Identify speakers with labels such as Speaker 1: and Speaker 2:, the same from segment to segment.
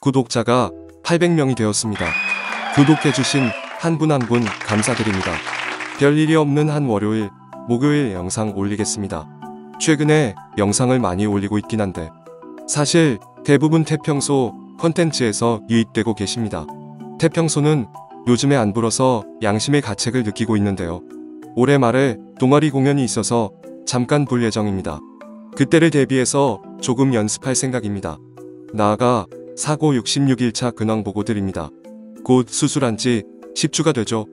Speaker 1: 구독자가 800명이 되었습니다. 구독해주신 한 분 한 분 감사드립니다. 별일이 없는 한 월요일, 목요일 영상 올리겠습니다. 최근에 영상을 많이 올리고 있긴 한데 사실 대부분 태평소 컨텐츠에서 유입되고 계십니다. 태평소는 요즘에 안 불어서 양심의 가책을 느끼고 있는데요. 올해 말에 동아리 공연이 있어서 잠깐 볼 예정입니다. 그때를 대비해서 조금 연습할 생각입니다. 나아가 사고 66일차 근황 보고 드립니다. 곧 수술한 지 10주가 되죠.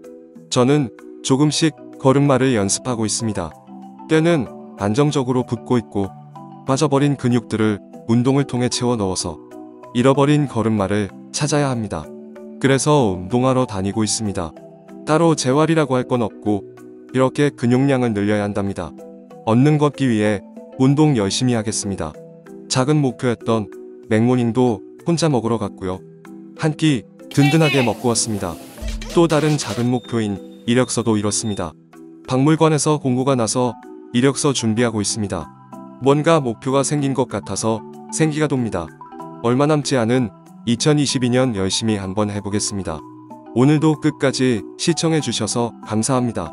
Speaker 1: 저는 조금씩 걸음마를 연습하고 있습니다. 때는 안정적으로 붙고 있고 빠져버린 근육들을 운동을 통해 채워 넣어서 잃어버린 걸음마를 찾아야 합니다. 그래서 운동하러 다니고 있습니다. 따로 재활이라고 할 건 없고 이렇게 근육량을 늘려야 한답니다. 얻는 걷기 위해 운동 열심히 하겠습니다. 작은 목표였던 맥모닝도 혼자 먹으러 갔고요. 한 끼 든든하게 먹고 왔습니다. 또 다른 작은 목표인 이력서도 이렇습니다. 박물관에서 공고가 나서 이력서 준비하고 있습니다. 뭔가 목표가 생긴 것 같아서 생기가 돕니다. 얼마 남지 않은 2022년 열심히 한번 해보겠습니다. 오늘도 끝까지 시청해주셔서 감사합니다.